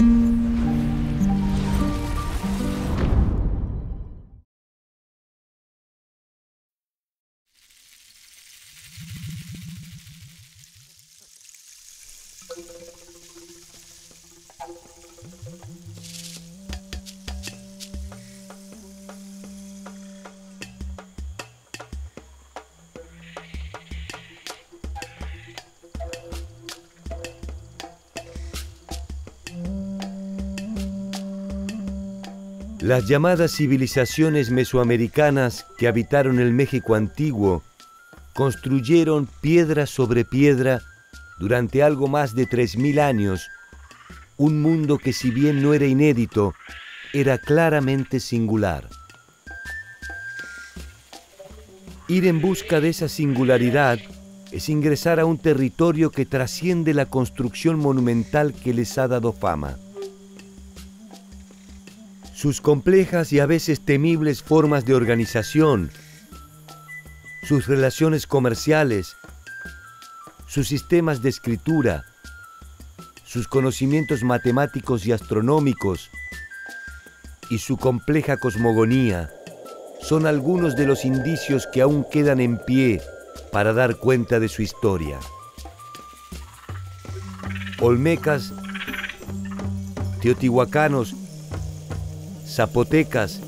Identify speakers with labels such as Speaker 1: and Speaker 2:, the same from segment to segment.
Speaker 1: Mm-hmm. Las llamadas civilizaciones mesoamericanas que habitaron el México antiguo construyeron piedra sobre piedra durante algo más de 3.000 años un mundo que si bien no era inédito, era claramente singular. Ir en busca de esa singularidad es ingresar a un territorio que trasciende la construcción monumental que les ha dado fama. Sus complejas y a veces temibles formas de organización, sus relaciones comerciales, sus sistemas de escritura, sus conocimientos matemáticos y astronómicos y su compleja cosmogonía son algunos de los indicios que aún quedan en pie para dar cuenta de su historia. Olmecas, teotihuacanos, zapotecas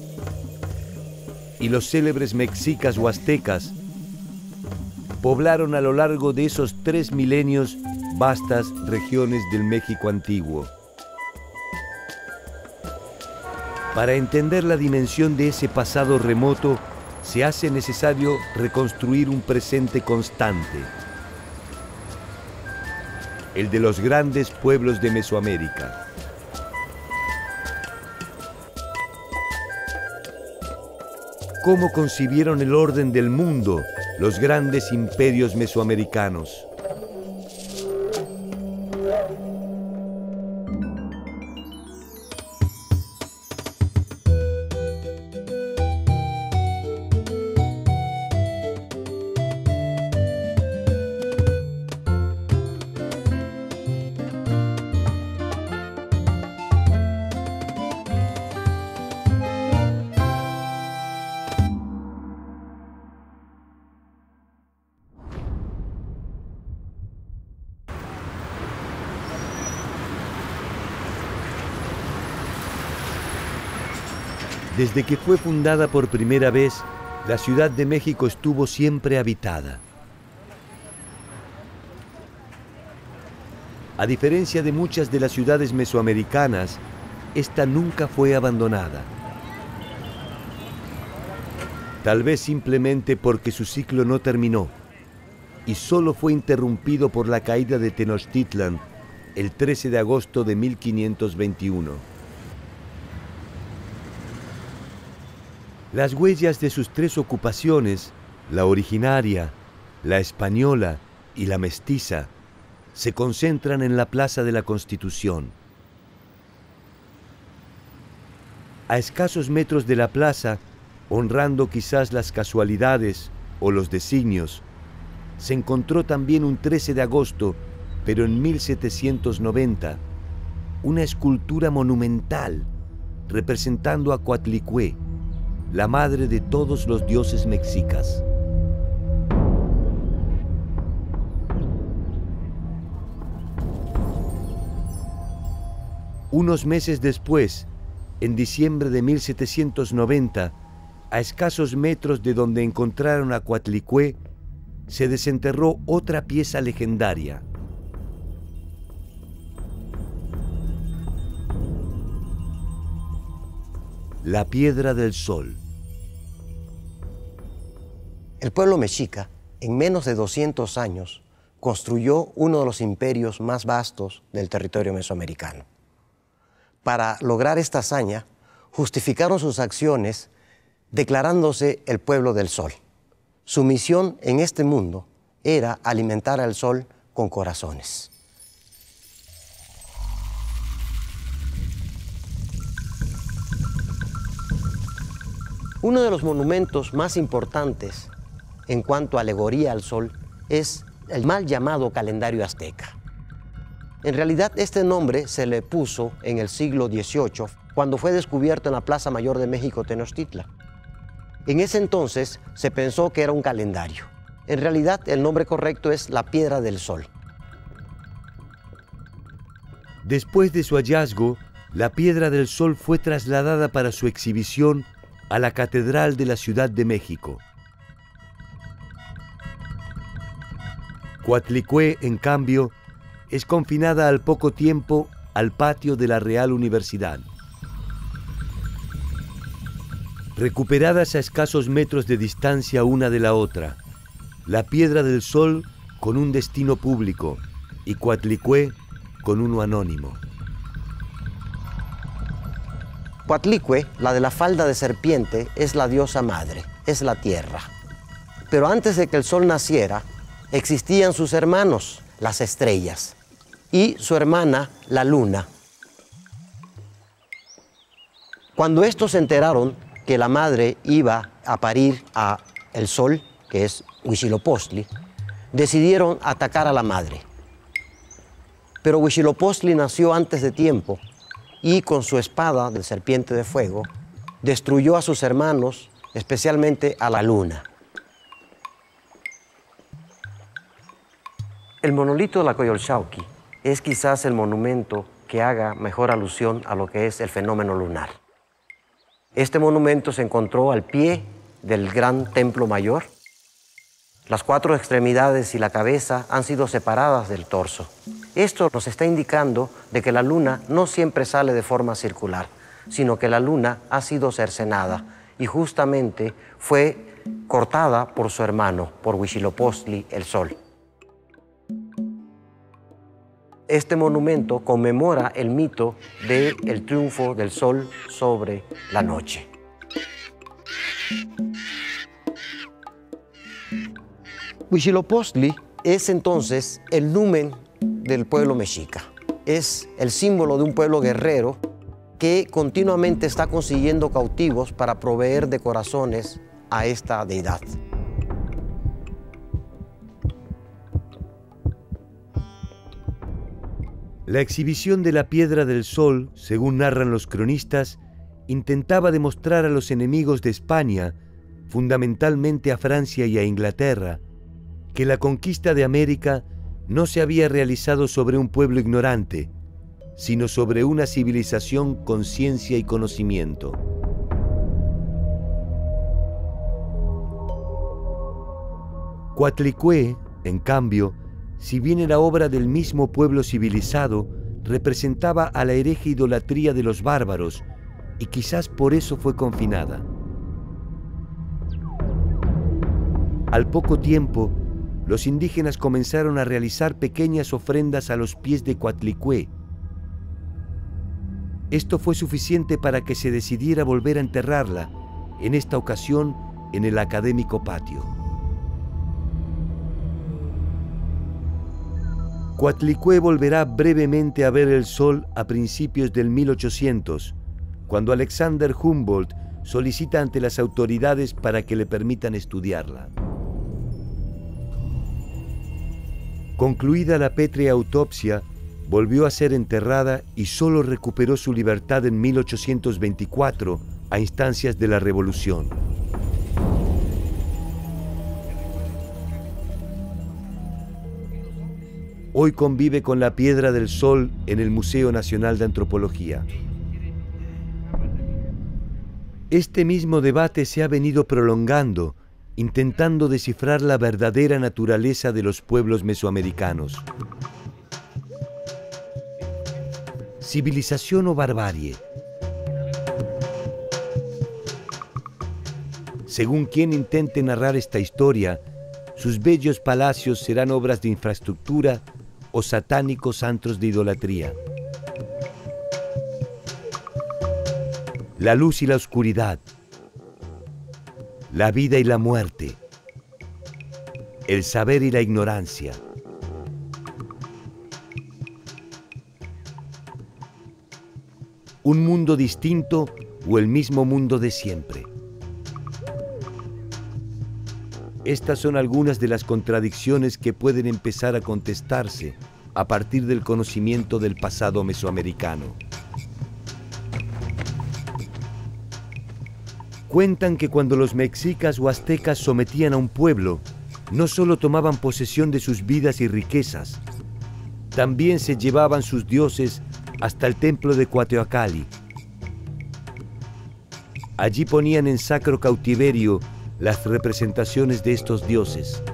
Speaker 1: y los célebres mexicas o aztecas poblaron a lo largo de esos tres milenios vastas regiones del México antiguo. Para entender la dimensión de ese pasado remoto, se hace necesario reconstruir un presente constante, el de los grandes pueblos de Mesoamérica. ¿Cómo concibieron el orden del mundo los grandes imperios mesoamericanos? Desde que fue fundada por primera vez, la Ciudad de México estuvo siempre habitada. A diferencia de muchas de las ciudades mesoamericanas, esta nunca fue abandonada. Tal vez simplemente porque su ciclo no terminó y solo fue interrumpido por la caída de Tenochtitlan el 13 de agosto de 1521. Las huellas de sus tres ocupaciones, la originaria, la española y la mestiza, se concentran en la Plaza de la Constitución. A escasos metros de la plaza, honrando quizás las casualidades o los designios, se encontró también un 13 de agosto, pero en 1790, una escultura monumental representando a Coatlicue, la madre de todos los dioses mexicas. Unos meses después, en diciembre de 1790, a escasos metros de donde encontraron a Coatlicue, se desenterró otra pieza legendaria. La piedra del sol.
Speaker 2: El pueblo mexica, en menos de 200 años, construyó uno de los imperios más vastos del territorio mesoamericano. Para lograr esta hazaña, justificaron sus acciones declarándose el pueblo del sol. Su misión en este mundo era alimentar al sol con corazones. Uno de los monumentos más importantes en cuanto a alegoría al sol es el mal llamado calendario azteca. En realidad este nombre se le puso en el siglo XVIII cuando fue descubierto en la Plaza Mayor de México Tenochtitlan. En ese entonces se pensó que era un calendario. En realidad el nombre correcto es la Piedra del Sol.
Speaker 1: Después de su hallazgo, la Piedra del Sol fue trasladada para su exhibición a la Catedral de la Ciudad de México. Coatlicue, en cambio, es confinada al poco tiempo al patio de la Real Universidad. Recuperadas a escasos metros de distancia una de la otra, la Piedra del Sol con un destino público y Coatlicue con uno anónimo.
Speaker 2: Coatlicue, la de la falda de serpiente, es la diosa madre, es la tierra. Pero antes de que el sol naciera, existían sus hermanos, las estrellas, y su hermana, la luna. Cuando estos se enteraron que la madre iba a parir a el sol, que es Huitzilopochtli, decidieron atacar a la madre. Pero Huitzilopochtli nació antes de tiempo y con su espada de serpiente de fuego destruyó a sus hermanos, especialmente a la luna. El monolito de la Coyolxauqui es quizás el monumento que haga mejor alusión a lo que es el fenómeno lunar. Este monumento se encontró al pie del gran templo mayor. Las cuatro extremidades y la cabeza han sido separadas del torso. Esto nos está indicando de que la luna no siempre sale de forma circular, sino que la luna ha sido cercenada y justamente fue cortada por su hermano, por Huitzilopochtli, el sol. Este monumento conmemora el mito del el triunfo del sol sobre la noche. Huitzilopochtli es entonces el numen del pueblo mexica. Es el símbolo de un pueblo guerrero que continuamente está consiguiendo cautivos para proveer de corazones a esta deidad.
Speaker 1: La exhibición de la Piedra del Sol, según narran los cronistas, intentaba demostrar a los enemigos de España, fundamentalmente a Francia y a Inglaterra, que la conquista de América no se había realizado sobre un pueblo ignorante, sino sobre una civilización con ciencia y conocimiento. Coatlicue, en cambio, si bien era obra del mismo pueblo civilizado, representaba a la hereje idolatría de los bárbaros y quizás por eso fue confinada. Al poco tiempo, los indígenas comenzaron a realizar pequeñas ofrendas a los pies de Coatlicue. Esto fue suficiente para que se decidiera volver a enterrarla, en esta ocasión en el académico patio. Coatlicue volverá brevemente a ver el sol a principios del 1800, cuando Alexander Humboldt solicita ante las autoridades para que le permitan estudiarla. Concluida la pétrea autopsia, volvió a ser enterrada y solo recuperó su libertad en 1824 a instancias de la Revolución. Hoy convive con la Piedra del Sol en el Museo Nacional de Antropología. Este mismo debate se ha venido prolongando, intentando descifrar la verdadera naturaleza de los pueblos mesoamericanos. Civilización o barbarie. Según quien intente narrar esta historia, sus bellos palacios serán obras de infraestructura o satánicos antros de idolatría. La luz y la oscuridad, la vida y la muerte, el saber y la ignorancia. Un mundo distinto o el mismo mundo de siempre. Estas son algunas de las contradicciones que pueden empezar a contestarse a partir del conocimiento del pasado mesoamericano. Cuentan que cuando los mexicas o aztecas sometían a un pueblo, no solo tomaban posesión de sus vidas y riquezas, también se llevaban sus dioses hasta el templo de Coateocali. Allí ponían en sacro cautiverio las representaciones de estos dioses.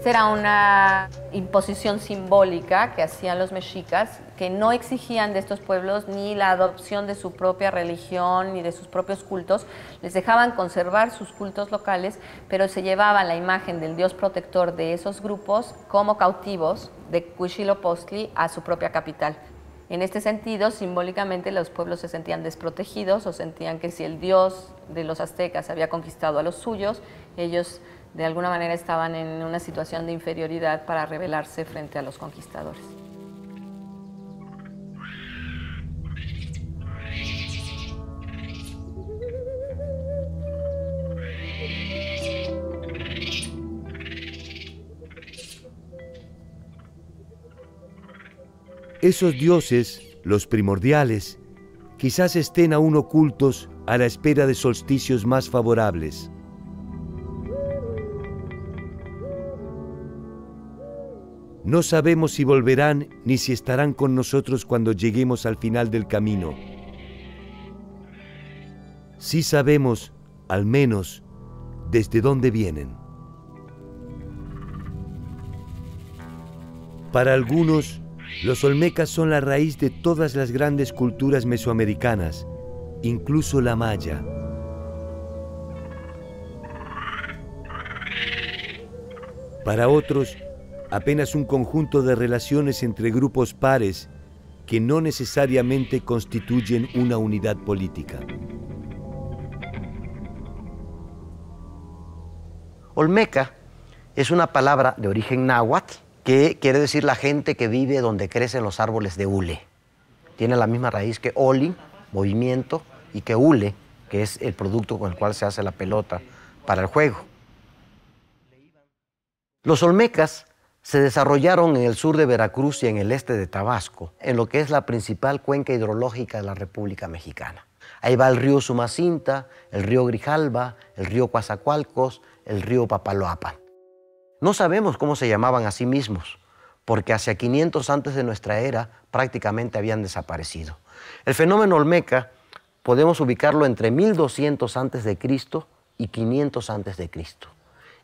Speaker 3: Esta era una imposición simbólica que hacían los mexicas, que no exigían de estos pueblos ni la adopción de su propia religión ni de sus propios cultos, les dejaban conservar sus cultos locales, pero se llevaban la imagen del dios protector de esos grupos como cautivos de Huitzilopochtli a su propia capital. En este sentido, simbólicamente los pueblos se sentían desprotegidos o sentían que si el dios de los aztecas había conquistado a los suyos, ellos de alguna manera estaban en una situación de inferioridad para rebelarse frente a los conquistadores.
Speaker 1: Esos dioses, los primordiales, quizás estén aún ocultos a la espera de solsticios más favorables. No sabemos si volverán ni si estarán con nosotros cuando lleguemos al final del camino. Sí sabemos, al menos, desde dónde vienen. Para algunos, los olmecas son la raíz de todas las grandes culturas mesoamericanas, incluso la maya. Para otros, apenas un conjunto de relaciones entre grupos pares que no necesariamente constituyen una unidad política.
Speaker 2: Olmeca es una palabra de origen náhuatl que quiere decir la gente que vive donde crecen los árboles de hule. Tiene la misma raíz que oli, movimiento, y que hule, que es el producto con el cual se hace la pelota para el juego. Los olmecas se desarrollaron en el sur de Veracruz y en el este de Tabasco, en lo que es la principal cuenca hidrológica de la República Mexicana. Ahí va el río Sumacinta, el río Grijalba, el río Coazacualcos, el río Papaloapan. No sabemos cómo se llamaban a sí mismos, porque hacia 500 antes de nuestra era prácticamente habían desaparecido. El fenómeno Olmeca podemos ubicarlo entre 1200 antes de Cristo y 500 antes de Cristo.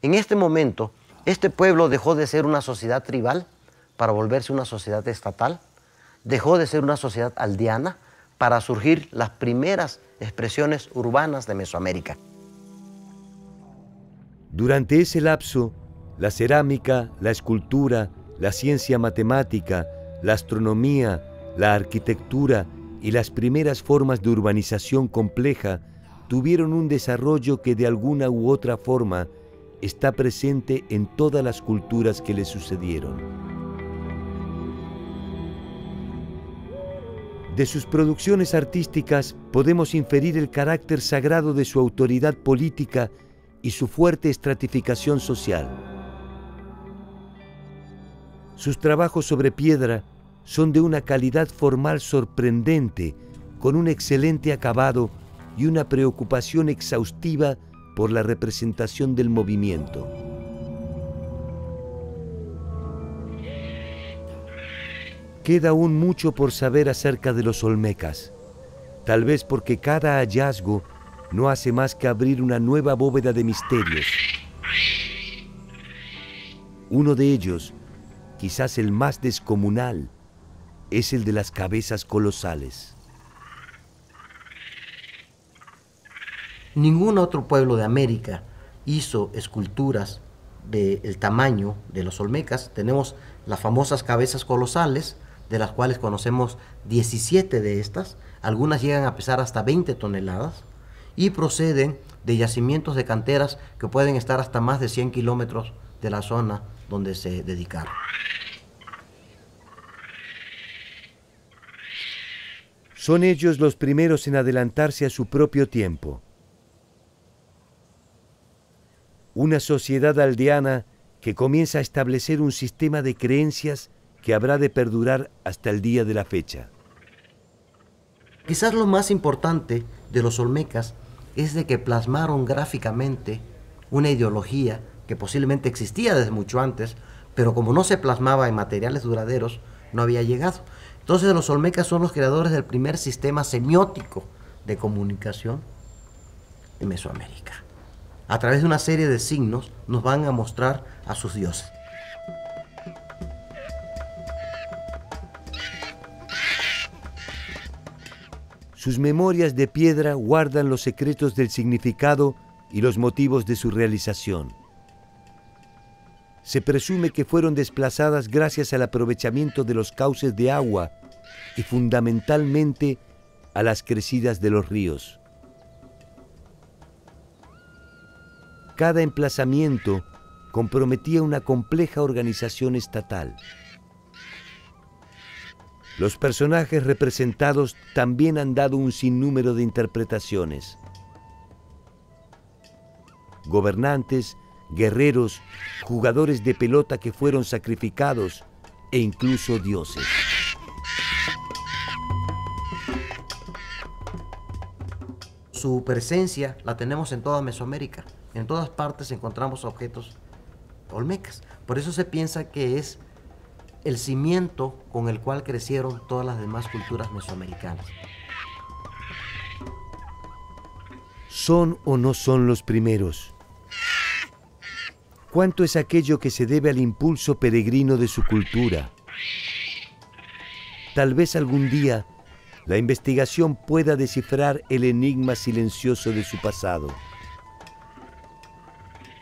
Speaker 2: En este momento, este pueblo dejó de ser una sociedad tribal para volverse una sociedad estatal, dejó de ser una sociedad aldeana para surgir las primeras expresiones urbanas de Mesoamérica.
Speaker 1: Durante ese lapso, la cerámica, la escultura, la ciencia matemática, la astronomía, la arquitectura y las primeras formas de urbanización compleja tuvieron un desarrollo que de alguna u otra forma está presente en todas las culturas que le sucedieron. De sus producciones artísticas podemos inferir el carácter sagrado de su autoridad política y su fuerte estratificación social. Sus trabajos sobre piedra son de una calidad formal sorprendente, con un excelente acabado y una preocupación exhaustiva por la representación del movimiento. Queda aún mucho por saber acerca de los olmecas, tal vez porque cada hallazgo no hace más que abrir una nueva bóveda de misterios. Uno de ellos, quizás el más descomunal, es el de las cabezas colosales.
Speaker 2: Ningún otro pueblo de América hizo esculturas del tamaño de los olmecas. Tenemos las famosas cabezas colosales, de las cuales conocemos 17 de estas. Algunas llegan a pesar hasta 20 toneladas y proceden de yacimientos de canteras que pueden estar hasta más de 100 kilómetros de la zona donde se dedicaron.
Speaker 1: Son ellos los primeros en adelantarse a su propio tiempo. Una sociedad aldeana que comienza a establecer un sistema de creencias que habrá de perdurar hasta el día de la fecha.
Speaker 2: Quizás lo más importante de los olmecas es de que plasmaron gráficamente una ideología que posiblemente existía desde mucho antes, pero como no se plasmaba en materiales duraderos, no había llegado. Entonces los olmecas son los creadores del primer sistema semiótico de comunicación en Mesoamérica. A través de una serie de signos nos van a mostrar a sus dioses.
Speaker 1: Sus memorias de piedra guardan los secretos del significado y los motivos de su realización. Se presume que fueron desplazadas gracias al aprovechamiento de los cauces de agua y fundamentalmente a las crecidas de los ríos. Cada emplazamiento comprometía una compleja organización estatal. Los personajes representados también han dado un sinnúmero de interpretaciones. Gobernantes, guerreros, jugadores de pelota que fueron sacrificados e incluso dioses.
Speaker 2: Su presencia la tenemos en toda Mesoamérica. En todas partes encontramos objetos olmecas. Por eso se piensa que es el cimiento con el cual crecieron todas las demás culturas mesoamericanas.
Speaker 1: ¿Son o no son los primeros? ¿Cuánto es aquello que se debe al impulso peregrino de su cultura? Tal vez algún día la investigación pueda descifrar el enigma silencioso de su pasado.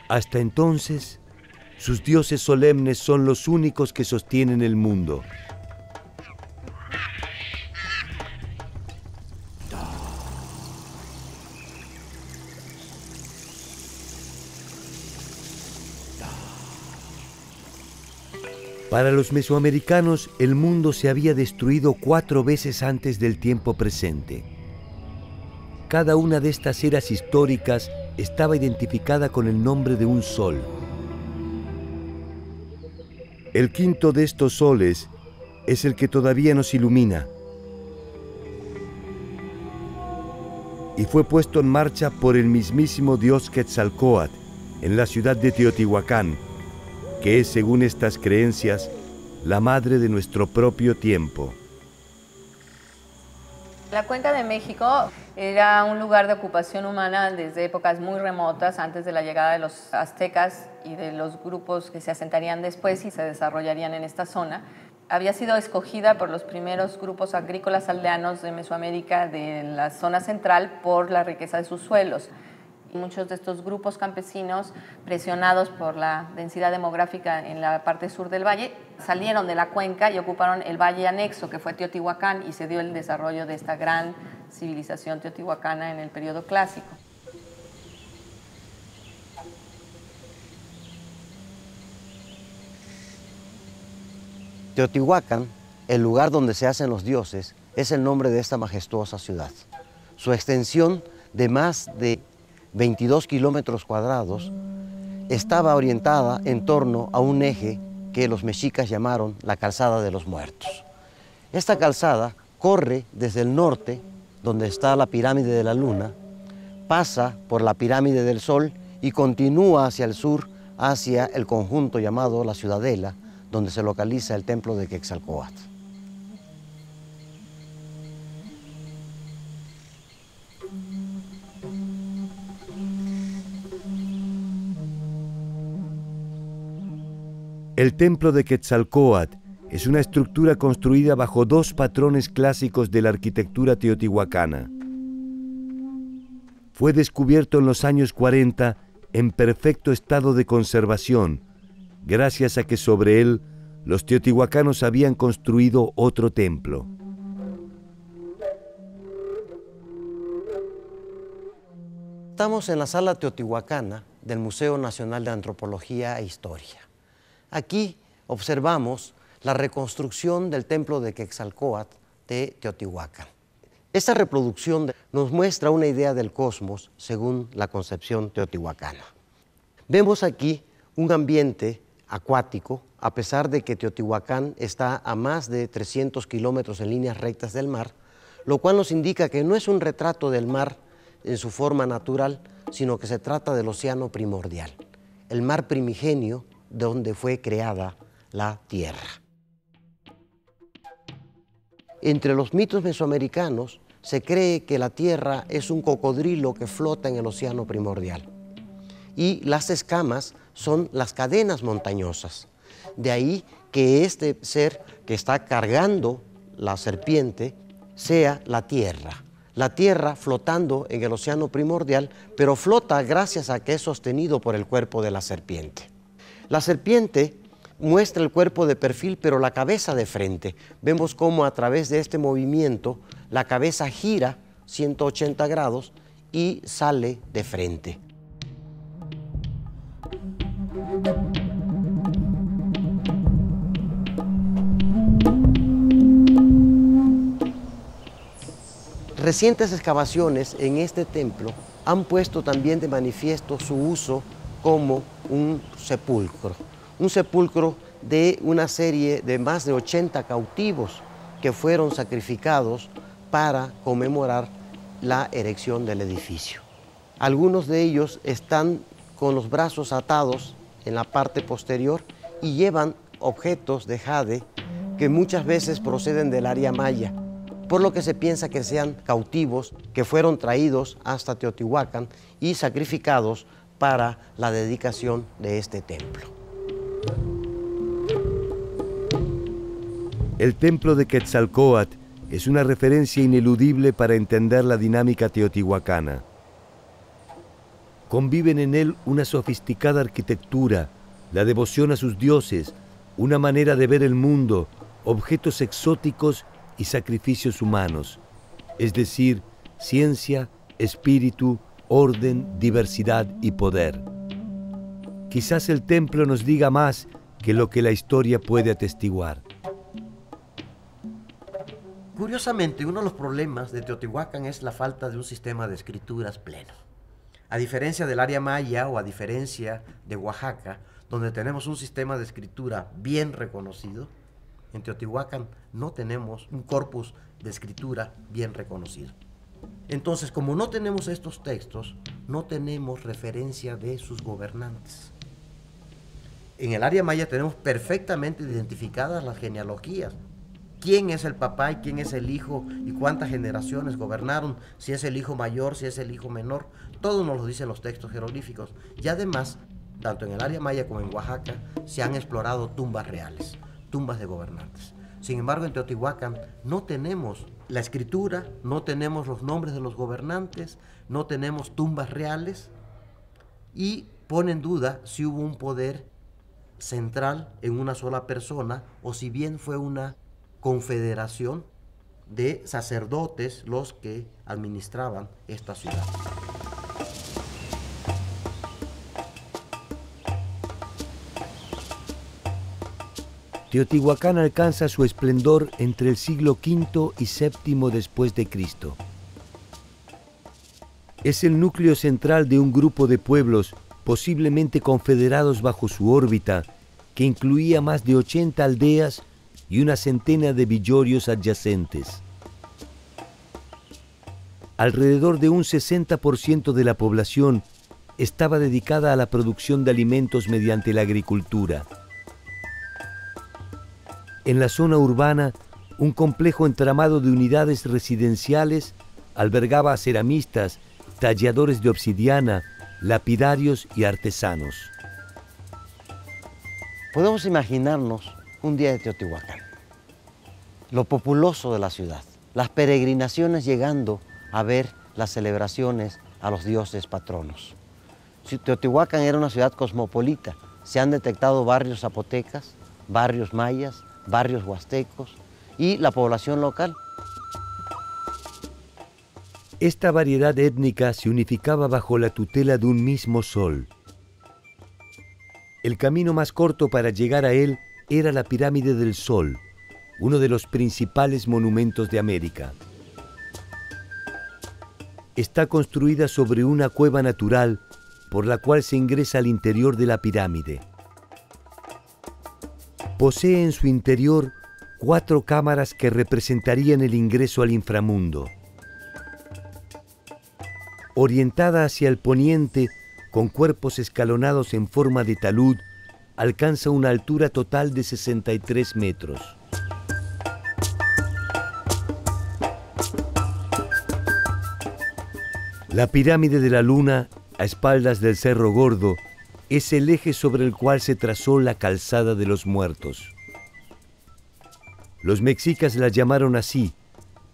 Speaker 1: Hasta entonces, sus dioses solemnes son los únicos que sostienen el mundo. Para los mesoamericanos, el mundo se había destruido cuatro veces antes del tiempo presente. Cada una de estas eras históricas estaba identificada con el nombre de un sol. El quinto de estos soles es el que todavía nos ilumina y fue puesto en marcha por el mismísimo dios Quetzalcoatl en la ciudad de Teotihuacán, que es, según estas creencias, la madre de nuestro propio tiempo.
Speaker 3: La cuenca de México era un lugar de ocupación humana desde épocas muy remotas, antes de la llegada de los aztecas y de los grupos que se asentarían después y se desarrollarían en esta zona. Había sido escogida por los primeros grupos agrícolas aldeanos de Mesoamérica de la zona central por la riqueza de sus suelos. Muchos de estos grupos campesinos, presionados por la densidad demográfica en la parte sur del valle, salieron de la cuenca y ocuparon el valle anexo, que fue Teotihuacán, y se dio el desarrollo de esta gran civilización teotihuacana en el periodo clásico.
Speaker 2: Teotihuacán, el lugar donde se hacen los dioses, es el nombre de esta majestuosa ciudad. Su extensión de más de 22 kilómetros cuadrados, estaba orientada en torno a un eje que los mexicas llamaron la calzada de los muertos. Esta calzada corre desde el norte, donde está la pirámide de la luna, pasa por la pirámide del sol y continúa hacia el sur, hacia el conjunto llamado la Ciudadela, donde se localiza el templo de Quetzalcoatl.
Speaker 1: El templo de Quetzalcoatl es una estructura construida bajo dos patrones clásicos de la arquitectura teotihuacana. Fue descubierto en los años 40 en perfecto estado de conservación, gracias a que sobre él los teotihuacanos habían construido otro templo.
Speaker 2: Estamos en la sala teotihuacana del Museo Nacional de Antropología e Historia. Aquí observamos la reconstrucción del templo de Quetzalcoatl de Teotihuacán. Esta reproducción nos muestra una idea del cosmos según la concepción teotihuacana. Vemos aquí un ambiente acuático, a pesar de que Teotihuacán está a más de 300 kilómetros en líneas rectas del mar, lo cual nos indica que no es un retrato del mar en su forma natural, sino que se trata del océano primordial, el mar primigenio donde fue creada la tierra. Entre los mitos mesoamericanos se cree que la tierra es un cocodrilo que flota en el océano primordial y las escamas son las cadenas montañosas. De ahí que este ser que está cargando la serpiente sea la tierra. La tierra flotando en el océano primordial, pero flota gracias a que es sostenido por el cuerpo de la serpiente. La serpiente muestra el cuerpo de perfil, pero la cabeza de frente. Vemos cómo a través de este movimiento la cabeza gira 180 grados y sale de frente. Recientes excavaciones en este templo han puesto también de manifiesto su uso como un sepulcro, un sepulcro de una serie de más de 80 cautivos que fueron sacrificados para conmemorar la erección del edificio. Algunos de ellos están con los brazos atados en la parte posterior y llevan objetos de jade que muchas veces proceden del área maya por lo que se piensa que sean cautivos que fueron traídos hasta Teotihuacán y sacrificados para la dedicación de este templo.
Speaker 1: El templo de Quetzalcoatl es una referencia ineludible para entender la dinámica teotihuacana. Conviven en él una sofisticada arquitectura, la devoción a sus dioses, una manera de ver el mundo, objetos exóticos y sacrificios humanos, es decir, ciencia, espíritu, orden, diversidad y poder. Quizás el templo nos diga más que lo que la historia puede atestiguar.
Speaker 2: Curiosamente, uno de los problemas de Teotihuacán es la falta de un sistema de escrituras pleno. A diferencia del área maya o a diferencia de Oaxaca, donde tenemos un sistema de escritura bien reconocido, en Teotihuacán no tenemos un corpus de escritura bien reconocido. Entonces, como no tenemos estos textos, no tenemos referencia de sus gobernantes. En el área maya tenemos perfectamente identificadas las genealogías. ¿Quién es el papá y quién es el hijo y cuántas generaciones gobernaron? Si es el hijo mayor, si es el hijo menor. Todo nos lo dicen los textos jeroglíficos. Y además, tanto en el área maya como en Oaxaca, se han explorado tumbas reales tumbas de gobernantes. Sin embargo, en Teotihuacán no tenemos la escritura, no tenemos los nombres de los gobernantes, no tenemos tumbas reales y pone en duda si hubo un poder central en una sola persona o si bien fue una confederación de sacerdotes los que administraban esta ciudad.
Speaker 1: Teotihuacán alcanza su esplendor entre el siglo V y VII después de Cristo. Es el núcleo central de un grupo de pueblos posiblemente confederados bajo su órbita, que incluía más de 80 aldeas y una centena de villorios adyacentes. Alrededor de un 60% de la población estaba dedicada a la producción de alimentos mediante la agricultura. En la zona urbana, un complejo entramado de unidades residenciales albergaba a ceramistas, talladores de obsidiana, lapidarios y artesanos.
Speaker 2: Podemos imaginarnos un día de Teotihuacán, lo populoso de la ciudad, las peregrinaciones llegando a ver las celebraciones a los dioses patronos. Teotihuacán era una ciudad cosmopolita, se han detectado barrios zapotecas, barrios mayas, barrios huastecos y la población local.
Speaker 1: Esta variedad étnica se unificaba bajo la tutela de un mismo sol. El camino más corto para llegar a él era la pirámide del Sol, uno de los principales monumentos de América. Está construida sobre una cueva natural por la cual se ingresa al interior de la pirámide. Posee en su interior cuatro cámaras que representarían el ingreso al inframundo. Orientada hacia el poniente, con cuerpos escalonados en forma de talud, alcanza una altura total de 63 metros. La pirámide de la luna, a espaldas del Cerro Gordo, es el eje sobre el cual se trazó la calzada de los muertos. Los mexicas la llamaron así,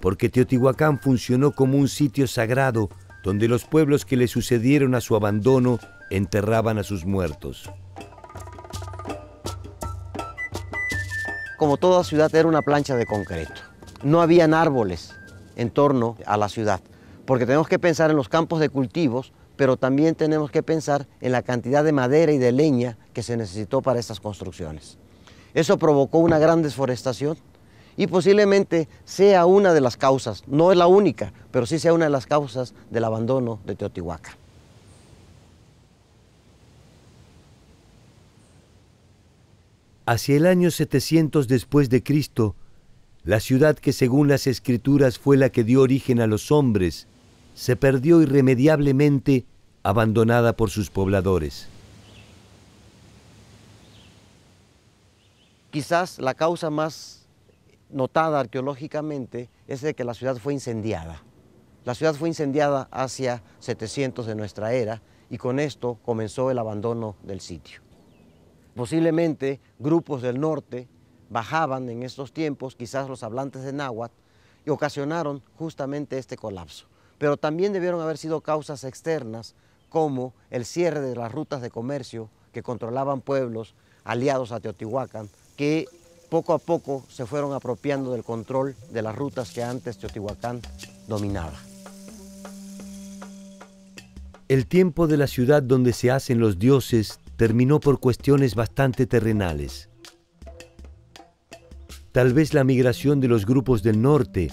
Speaker 1: porque Teotihuacán funcionó como un sitio sagrado donde los pueblos que le sucedieron a su abandono enterraban a sus muertos.
Speaker 2: Como toda ciudad era una plancha de concreto. No habían árboles en torno a la ciudad, porque tenemos que pensar en los campos de cultivos, pero también tenemos que pensar en la cantidad de madera y de leña que se necesitó para estas construcciones. Eso provocó una gran desforestación y posiblemente sea una de las causas, no es la única, pero sí sea una de las causas del abandono de Teotihuacán.
Speaker 1: Hacia el año 700 después de Cristo, la ciudad que según las escrituras fue la que dio origen a los hombres, se perdió irremediablemente abandonada por sus pobladores.
Speaker 2: Quizás la causa más notada arqueológicamente es de que la ciudad fue incendiada. La ciudad fue incendiada hacia 700 de nuestra era y con esto comenzó el abandono del sitio. Posiblemente grupos del norte bajaban en estos tiempos, quizás los hablantes de náhuatl, y ocasionaron justamente este colapso. Pero también debieron haber sido causas externas, como el cierre de las rutas de comercio que controlaban pueblos aliados a Teotihuacán, que poco a poco se fueron apropiando del control de las rutas que antes Teotihuacán dominaba.
Speaker 1: El tiempo de la ciudad donde se hacen los dioses terminó por cuestiones bastante terrenales. Tal vez la migración de los grupos del norte,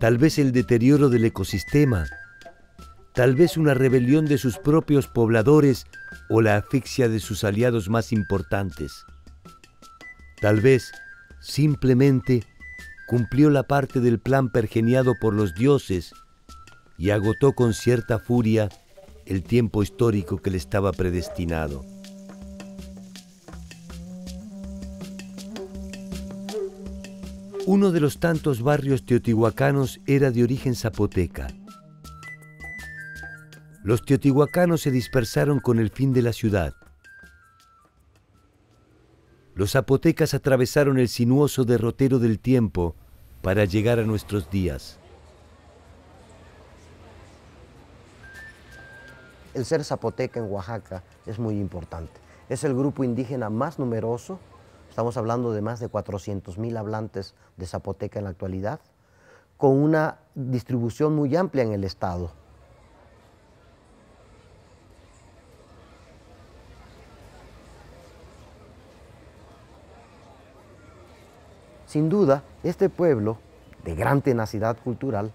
Speaker 1: tal vez el deterioro del ecosistema, tal vez una rebelión de sus propios pobladores o la asfixia de sus aliados más importantes. Tal vez, simplemente, cumplió la parte del plan pergeniado por los dioses y agotó con cierta furia el tiempo histórico que le estaba predestinado. Uno de los tantos barrios teotihuacanos era de origen zapoteca. Los teotihuacanos se dispersaron con el fin de la ciudad. Los zapotecas atravesaron el sinuoso derrotero del tiempo para llegar a nuestros días.
Speaker 2: El ser zapoteca en Oaxaca es muy importante. Es el grupo indígena más numeroso, estamos hablando de más de 400 mil hablantes de zapoteca en la actualidad, con una distribución muy amplia en el estado. Sin duda, este pueblo, de gran tenacidad cultural,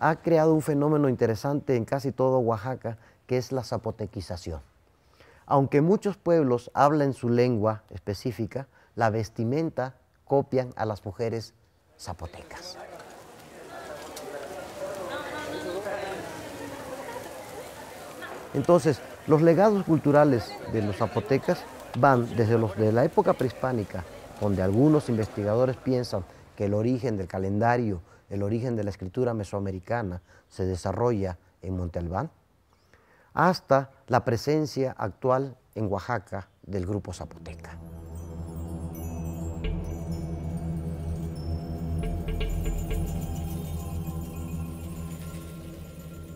Speaker 2: ha creado un fenómeno interesante en casi todo Oaxaca que es la zapotequización. Aunque muchos pueblos hablan su lengua específica, la vestimenta copian a las mujeres zapotecas. Entonces, los legados culturales de los zapotecas van desde los de la época prehispánica, donde algunos investigadores piensan que el origen del calendario, el origen de la escritura mesoamericana se desarrolla en Monte Albán, hasta la presencia actual en Oaxaca del grupo Zapoteca.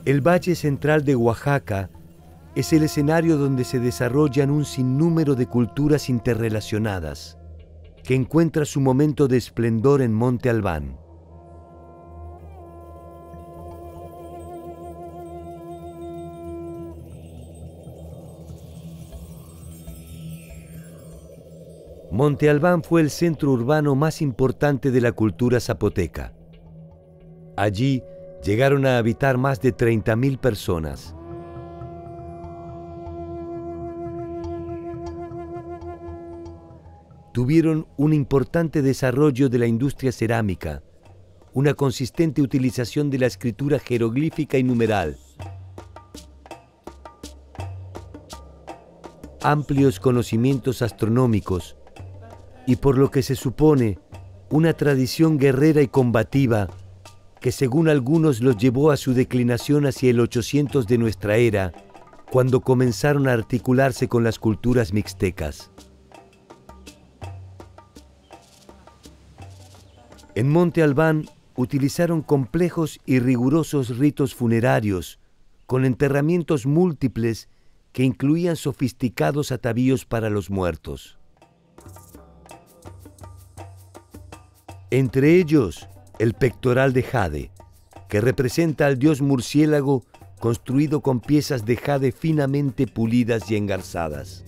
Speaker 1: El Valle Central de Oaxaca es el escenario donde se desarrollan un sinnúmero de culturas interrelacionadas, que encuentra su momento de esplendor en Monte Albán. Monte Albán fue el centro urbano más importante de la cultura zapoteca. Allí llegaron a habitar más de 30.000 personas. Tuvieron un importante desarrollo de la industria cerámica, una consistente utilización de la escritura jeroglífica y numeral, amplios conocimientos astronómicos, y por lo que se supone una tradición guerrera y combativa que según algunos los llevó a su declinación hacia el 800 de nuestra era, cuando comenzaron a articularse con las culturas mixtecas. En Monte Albán utilizaron complejos y rigurosos ritos funerarios, con enterramientos múltiples que incluían sofisticados atavíos para los muertos. Entre ellos, el pectoral de jade, que representa al dios murciélago construido con piezas de jade finamente pulidas y engarzadas.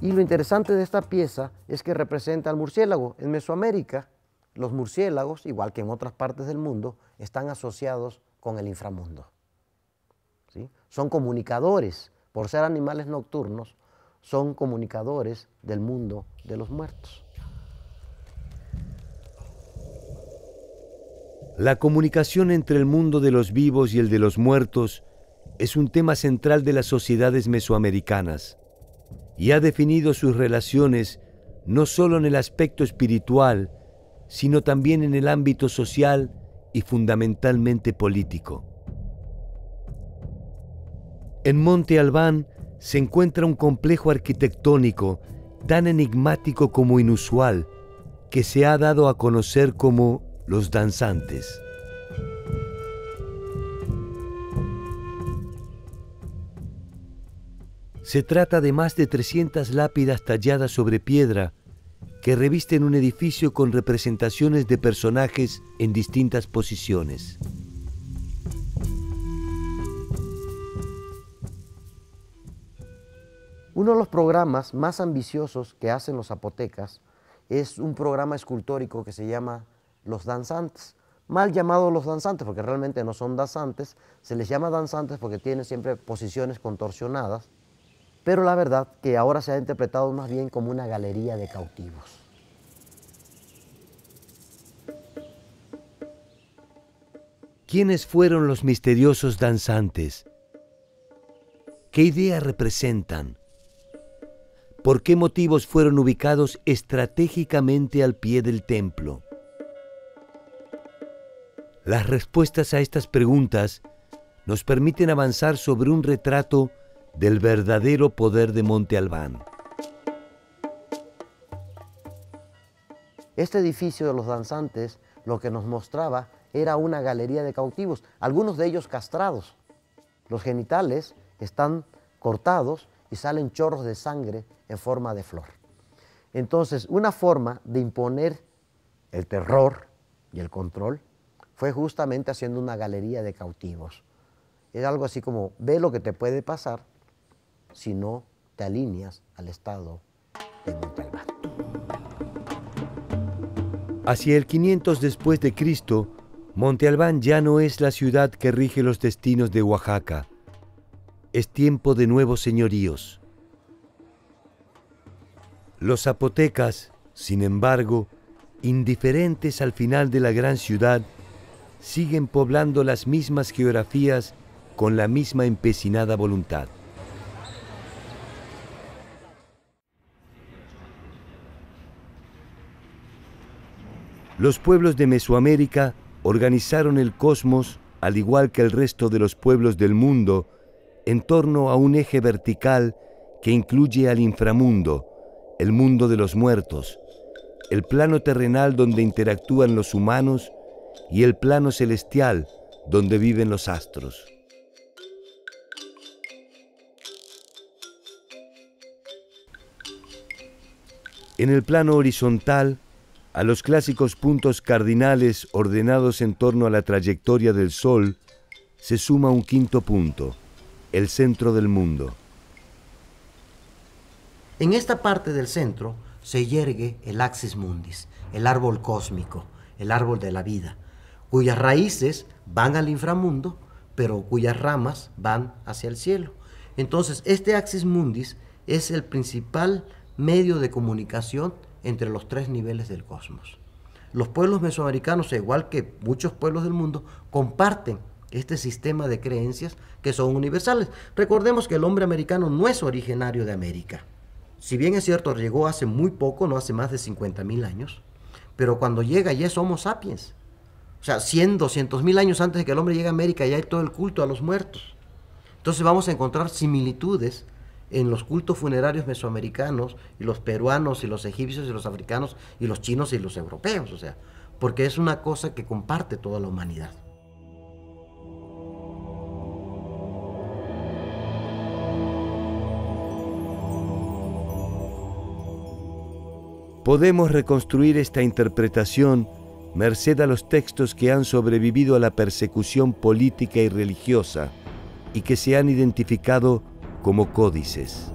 Speaker 2: Y lo interesante de esta pieza es que representa al murciélago. En Mesoamérica, los murciélagos, igual que en otras partes del mundo, están asociados con el inframundo. Son comunicadores, por ser animales nocturnos, son comunicadores del mundo de los muertos.
Speaker 1: La comunicación entre el mundo de los vivos y el de los muertos es un tema central de las sociedades mesoamericanas y ha definido sus relaciones no solo en el aspecto espiritual, sino también en el ámbito social y fundamentalmente político. En Monte Albán se encuentra un complejo arquitectónico tan enigmático como inusual que se ha dado a conocer como los danzantes. Se trata de más de 300 lápidas talladas sobre piedra que revisten un edificio con representaciones de personajes en distintas posiciones.
Speaker 2: Uno de los programas más ambiciosos que hacen los zapotecas es un programa escultórico que se llama Los Danzantes. Mal llamado Los Danzantes, porque realmente no son danzantes, se les llama danzantes porque tienen siempre posiciones contorsionadas, pero la verdad que ahora se ha interpretado más bien como una galería de cautivos.
Speaker 1: ¿Quiénes fueron los misteriosos danzantes? ¿Qué idea representan? ¿Por qué motivos fueron ubicados estratégicamente al pie del templo? Las respuestas a estas preguntas nos permiten avanzar sobre un retrato del verdadero poder de Monte Albán.
Speaker 2: Este edificio de los danzantes lo que nos mostraba era una galería de cautivos, algunos de ellos castrados. Los genitales están cortados y salen chorros de sangre en forma de flor. Entonces, una forma de imponer el terror y el control fue justamente haciendo una galería de cautivos. Es algo así como, ve lo que te puede pasar si no te alineas al estado de Montalbán.
Speaker 1: Hacia el 500 después de Cristo, Monte Albán ya no es la ciudad que rige los destinos de Oaxaca, es tiempo de nuevos señoríos. Los zapotecas, sin embargo, indiferentes al final de la gran ciudad, siguen poblando las mismas geografías con la misma empecinada voluntad. Los pueblos de Mesoamérica organizaron el cosmos, al igual que el resto de los pueblos del mundo, en torno a un eje vertical que incluye al inframundo, el mundo de los muertos, el plano terrenal donde interactúan los humanos y el plano celestial donde viven los astros. En el plano horizontal, a los clásicos puntos cardinales ordenados en torno a la trayectoria del Sol, se suma un quinto punto, el centro del mundo.
Speaker 2: En esta parte del centro se yergue el Axis Mundis, el árbol cósmico, el árbol de la vida, cuyas raíces van al inframundo, pero cuyas ramas van hacia el cielo. Entonces, este Axis Mundis es el principal medio de comunicación entre los tres niveles del cosmos. Los pueblos mesoamericanos, igual que muchos pueblos del mundo, comparten este sistema de creencias que son universales. Recordemos que el hombre americano no es originario de América. Si bien es cierto, llegó hace muy poco, no hace más de 50 mil años, pero cuando llega ya es Homo sapiens. O sea, 100, 200 mil años antes de que el hombre llegue a América ya hay todo el culto a los muertos. Entonces vamos a encontrar similitudes en los cultos funerarios mesoamericanos y los peruanos y los egipcios y los africanos y los chinos y los europeos, o sea, porque es una cosa que comparte toda la humanidad.
Speaker 1: Podemos reconstruir esta interpretación merced a los textos que han sobrevivido a la persecución política y religiosa y que se han identificado como códices.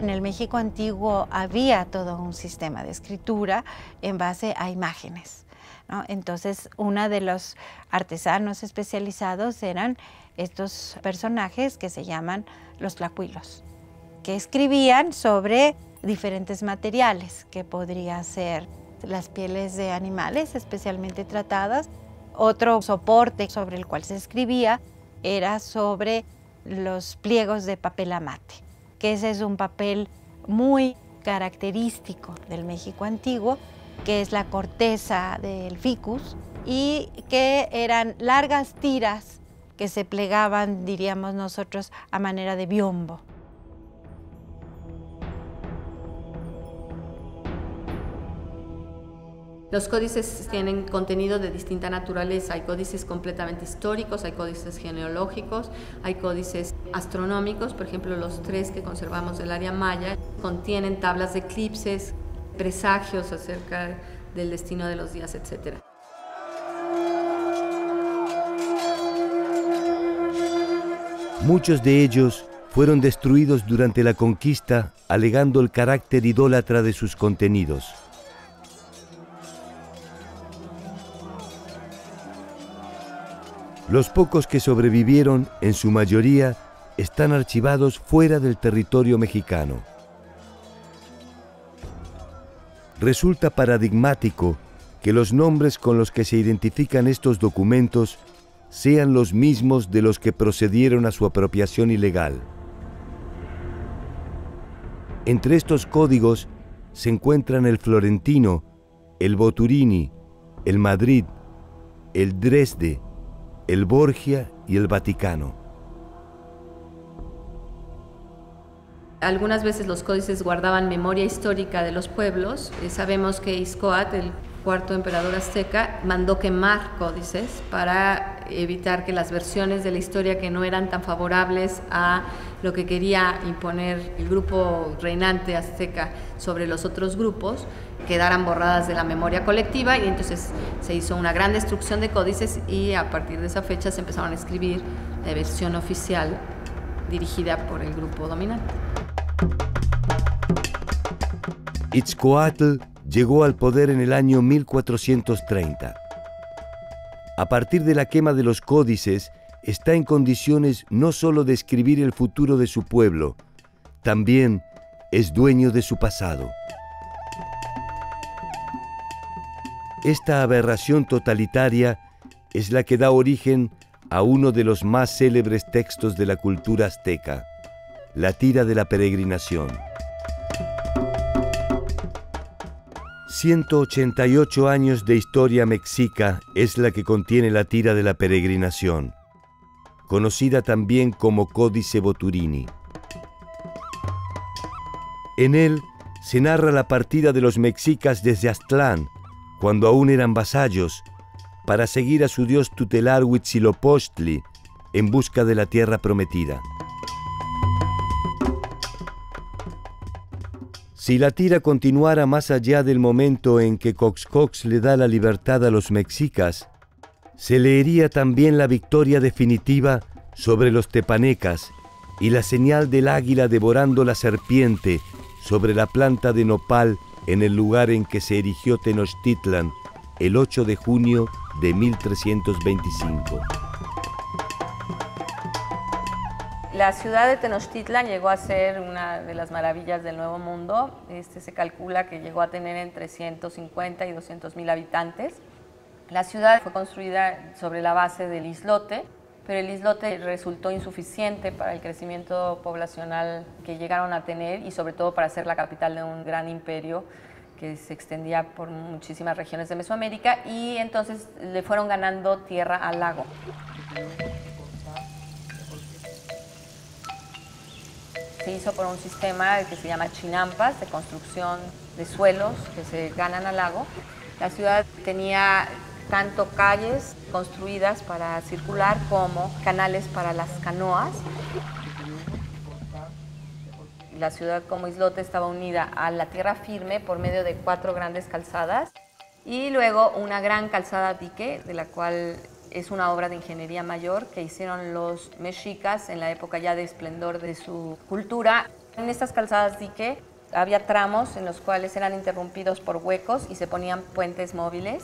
Speaker 4: En el México antiguo había todo un sistema de escritura en base a imágenes. Entonces, uno de los artesanos especializados eran estos personajes que se llaman los tlacuilos, que escribían sobre diferentes materiales, que podría ser las pieles de animales especialmente tratadas. Otro soporte sobre el cual se escribía era sobre los pliegos de papel amate, que ese es un papel muy característico del México antiguo, que es la corteza del ficus y que eran largas tiras que se plegaban, diríamos nosotros, a manera de biombo.
Speaker 3: Los códices tienen contenido de distinta naturaleza. Hay códices completamente históricos, hay códices genealógicos, hay códices astronómicos. Por ejemplo, los tres que conservamos del área maya contienen tablas de eclipses, presagios acerca del destino de los días, etc.
Speaker 1: Muchos de ellos fueron destruidos durante la conquista alegando el carácter idólatra de sus contenidos. Los pocos que sobrevivieron, en su mayoría, están archivados fuera del territorio mexicano. Resulta paradigmático que los nombres con los que se identifican estos documentos sean los mismos de los que procedieron a su apropiación ilegal. Entre estos códigos se encuentran el florentino, el Boturini, el Madrid, el Dresde, el Borgia y el Vaticano.
Speaker 3: Algunas veces los códices guardaban memoria histórica de los pueblos. Eh, sabemos que Iscoat, el cuarto emperador azteca, mandó quemar códices para evitar que las versiones de la historia que no eran tan favorables a lo que quería imponer el grupo reinante azteca sobre los otros grupos quedaran borradas de la memoria colectiva y entonces se hizo una gran destrucción de códices y a partir de esa fecha se empezaron a escribir la versión oficial dirigida por el grupo dominante.
Speaker 1: Itzcoatl llegó al poder en el año 1430. A partir de la quema de los códices, está en condiciones no sólo de escribir el futuro de su pueblo, también es dueño de su pasado. Esta aberración totalitaria es la que da origen a uno de los más célebres textos de la cultura azteca, la tira de la peregrinación. 188 años de historia mexica es la que contiene la tira de la peregrinación, conocida también como Códice Boturini. En él se narra la partida de los mexicas desde Aztlán, cuando aún eran vasallos, para seguir a su dios tutelar Huitzilopochtli en busca de la tierra prometida. Si la tira continuara más allá del momento en que Coxcox le da la libertad a los mexicas, se leería también la victoria definitiva sobre los tepanecas y la señal del águila devorando la serpiente sobre la planta de nopal en el lugar en que se erigió Tenochtitlan el 8 de junio de 1325.
Speaker 3: La ciudad de Tenochtitlan llegó a ser una de las maravillas del Nuevo Mundo. Este, se calcula que llegó a tener entre 150 y 200 mil habitantes. La ciudad fue construida sobre la base del islote, pero el islote resultó insuficiente para el crecimiento poblacional que llegaron a tener y sobre todo para ser la capital de un gran imperio que se extendía por muchísimas regiones de Mesoamérica y entonces le fueron ganando tierra al lago. Se hizo por un sistema que se llama chinampas, de construcción de suelos que se ganan al lago. La ciudad tenía tanto calles construidas para circular como canales para las canoas. La ciudad como islote estaba unida a la tierra firme por medio de cuatro grandes calzadas y luego una gran calzada dique, de la cual es una obra de ingeniería mayor que hicieron los mexicas en la época ya de esplendor de su cultura. En estas calzadas dique había tramos en los cuales eran interrumpidos por huecos y se ponían puentes móviles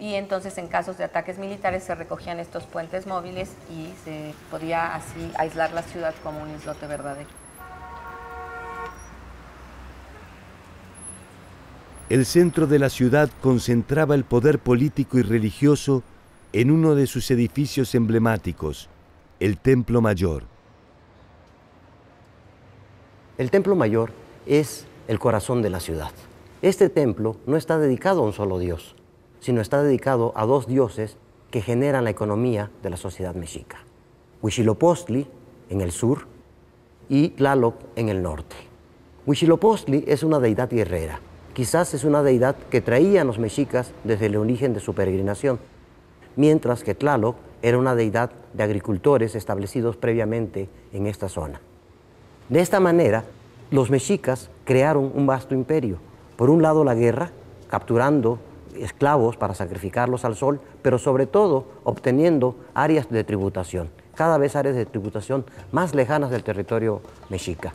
Speaker 3: y entonces en casos de ataques militares se recogían estos puentes móviles y se podía así aislar la ciudad como un islote verdadero.
Speaker 1: El centro de la ciudad concentraba el poder político y religioso en uno de sus edificios emblemáticos, el Templo Mayor.
Speaker 2: El Templo Mayor es el corazón de la ciudad. Este templo no está dedicado a un solo dios, sino está dedicado a dos dioses que generan la economía de la sociedad mexica. Huitzilopochtli en el sur y Tlaloc en el norte. Huitzilopochtli es una deidad guerrera. Quizás es una deidad que traían los mexicas desde el origen de su peregrinación, mientras que Tlaloc era una deidad de agricultores establecidos previamente en esta zona. De esta manera, los mexicas crearon un vasto imperio. Por un lado la guerra, capturando esclavos para sacrificarlos al sol, pero sobre todo obteniendo áreas de tributación, cada vez áreas de tributación más lejanas del territorio mexica.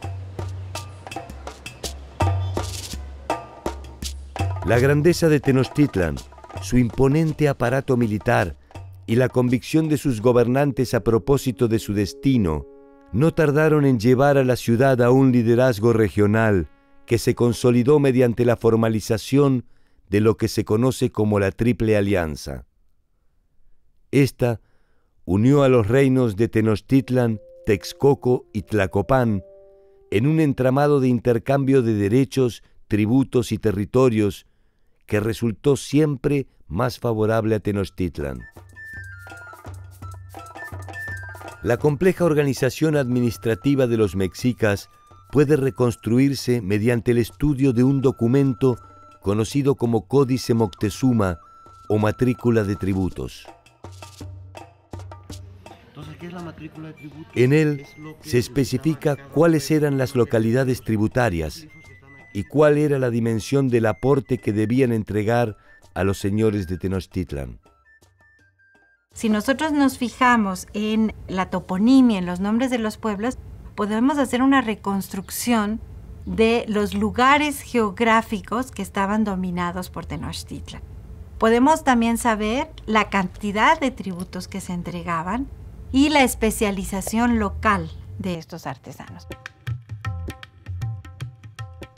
Speaker 1: La grandeza de Tenochtitlan, su imponente aparato militar y la convicción de sus gobernantes a propósito de su destino, no tardaron en llevar a la ciudad a un liderazgo regional que se consolidó mediante la formalización de lo que se conoce como la Triple Alianza. Esta unió a los reinos de Tenochtitlan, Texcoco y Tlacopan en un entramado de intercambio de derechos, tributos y territorios que resultó siempre más favorable a Tenochtitlan. La compleja organización administrativa de los mexicas puede reconstruirse mediante el estudio de un documento conocido como Códice Moctezuma o matrícula de tributos. En él se especifica cuáles eran las localidades tributarias y cuál era la dimensión del aporte que debían entregar a los señores de Tenochtitlan.
Speaker 4: Si nosotros nos fijamos en la toponimia, en los nombres de los pueblos, podemos hacer una reconstrucción de los lugares geográficos que estaban dominados por Tenochtitlan. Podemos también saber la cantidad de tributos que se entregaban y la especialización local de estos artesanos.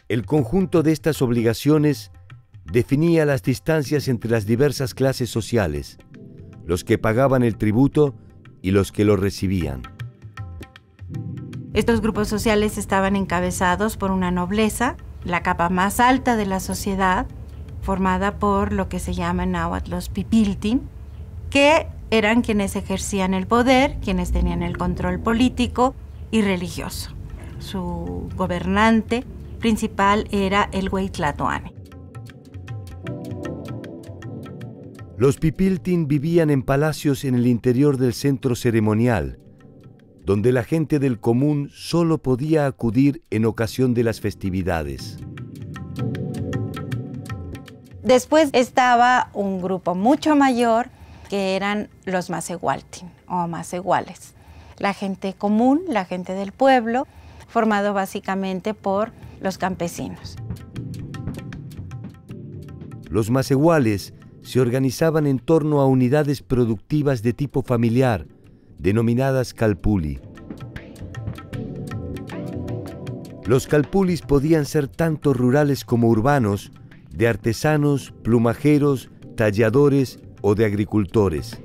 Speaker 1: El conjunto de estas obligaciones definía las distancias entre las diversas clases sociales, los que pagaban el tributo y los que lo recibían.
Speaker 4: Estos grupos sociales estaban encabezados por una nobleza, la capa más alta de la sociedad, formada por lo que se llama en náhuatl los pipiltin, que eran quienes ejercían el poder, quienes tenían el control político y religioso. Su gobernante principal era el Huaytlatoane.
Speaker 1: Los pipiltin vivían en palacios en el interior del centro ceremonial, donde la gente del común solo podía acudir en ocasión de las festividades.
Speaker 4: Después estaba un grupo mucho mayor que eran los Masehualtin o Masehuales, la gente común, la gente del pueblo, formado básicamente por los campesinos.
Speaker 1: Los Masehuales se organizaban en torno a unidades productivas de tipo familiar, denominadas calpuli. Los calpulis podían ser tanto rurales como urbanos, de artesanos, plumajeros, talladores o de agricultores.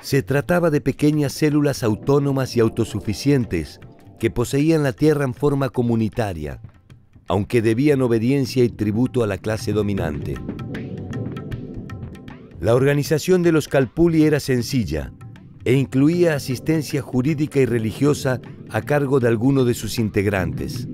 Speaker 1: Se trataba de pequeñas células autónomas y autosuficientes que poseían la tierra en forma comunitaria, aunque debían obediencia y tributo a la clase dominante. La organización de los calpuli era sencilla e incluía asistencia jurídica y religiosa a cargo de alguno de sus integrantes.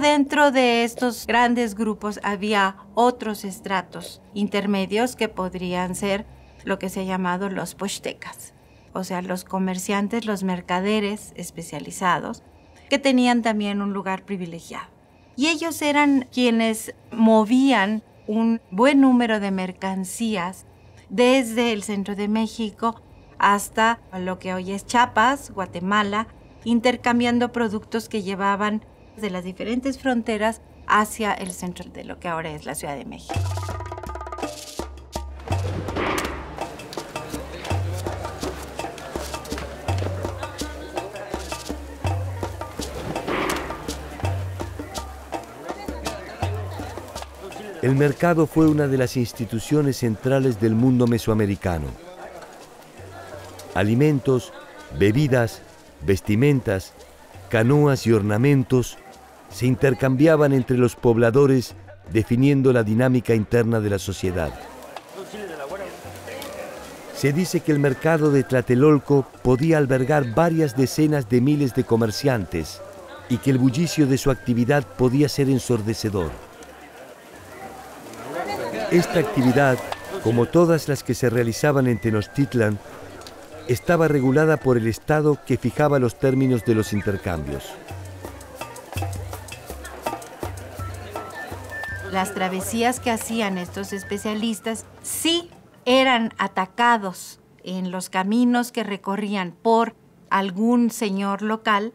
Speaker 4: Dentro de estos grandes grupos había otros estratos intermedios que podrían ser lo que se ha llamado los pochtecas, o sea, los comerciantes, los mercaderes especializados, que tenían también un lugar privilegiado. Y ellos eran quienes movían un buen número de mercancías desde el centro de México hasta lo que hoy es Chiapas, Guatemala, intercambiando productos que llevaban de las diferentes fronteras hacia el centro de lo que ahora es la Ciudad de México.
Speaker 1: El mercado fue una de las instituciones centrales del mundo mesoamericano. Alimentos, bebidas, vestimentas, canoas y ornamentos se intercambiaban entre los pobladores definiendo la dinámica interna de la sociedad. Se dice que el mercado de Tlatelolco podía albergar varias decenas de miles de comerciantes y que el bullicio de su actividad podía ser ensordecedor. Esta actividad, como todas las que se realizaban en Tenochtitlan, estaba regulada por el Estado que fijaba los términos de los intercambios.
Speaker 4: Las travesías que hacían estos especialistas sí eran atacados en los caminos que recorrían por algún señor local.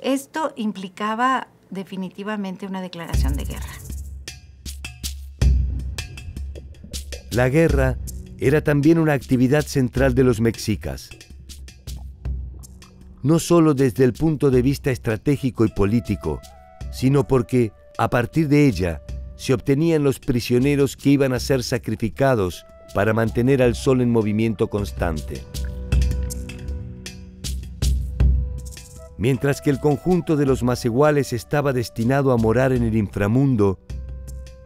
Speaker 4: Esto implicaba definitivamente una declaración de guerra.
Speaker 1: La guerra era también una actividad central de los mexicas. No solo desde el punto de vista estratégico y político, sino porque, a partir de ella, se obtenían los prisioneros que iban a ser sacrificados para mantener al sol en movimiento constante. Mientras que el conjunto de los más iguales estaba destinado a morar en el inframundo,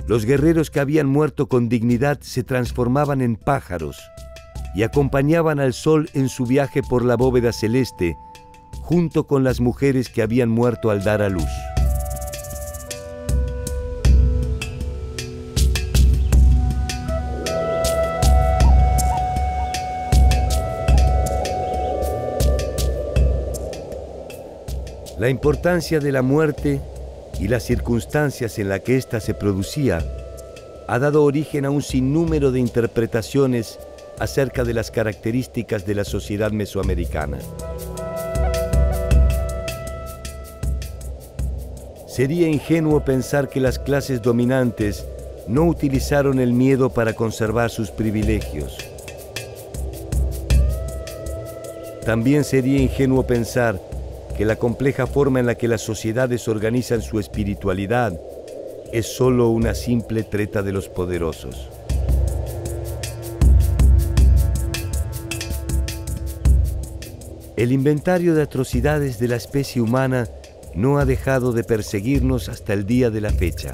Speaker 1: los guerreros que habían muerto con dignidad se transformaban en pájaros y acompañaban al sol en su viaje por la bóveda celeste, junto con las mujeres que habían muerto al dar a luz. La importancia de la muerte y las circunstancias en las que ésta se producía ha dado origen a un sinnúmero de interpretaciones acerca de las características de la sociedad mesoamericana. Sería ingenuo pensar que las clases dominantes no utilizaron el miedo para conservar sus privilegios. También sería ingenuo pensar que la compleja forma en la que las sociedades organizan su espiritualidad es sólo una simple treta de los poderosos. El inventario de atrocidades de la especie humana no ha dejado de perseguirnos hasta el día de la fecha.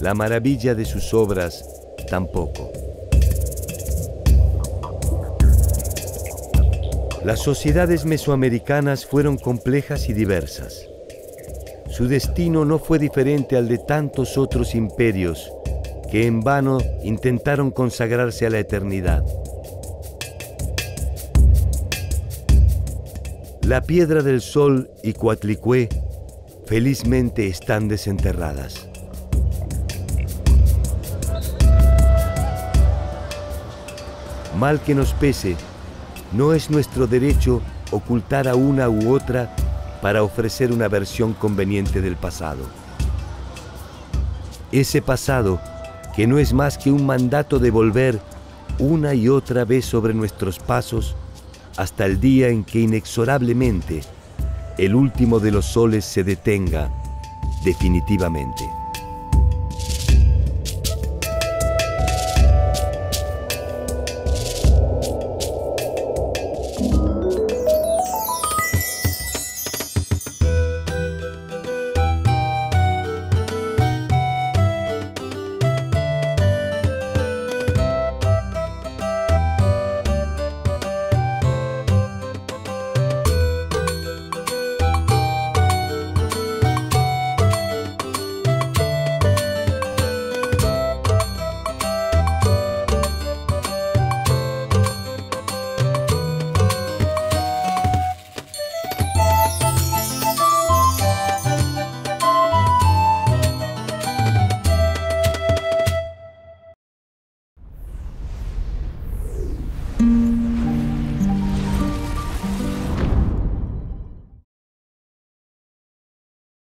Speaker 1: La maravilla de sus obras tampoco. Las sociedades mesoamericanas fueron complejas y diversas. Su destino no fue diferente al de tantos otros imperios que en vano intentaron consagrarse a la eternidad. La piedra del sol y Coatlicue felizmente están desenterradas. Mal que nos pese, no es nuestro derecho ocultar a una u otra para ofrecer una versión conveniente del pasado. Ese pasado, que no es más que un mandato de volver, una y otra vez sobre nuestros pasos hasta el día en que inexorablemente el último de los soles se detenga definitivamente.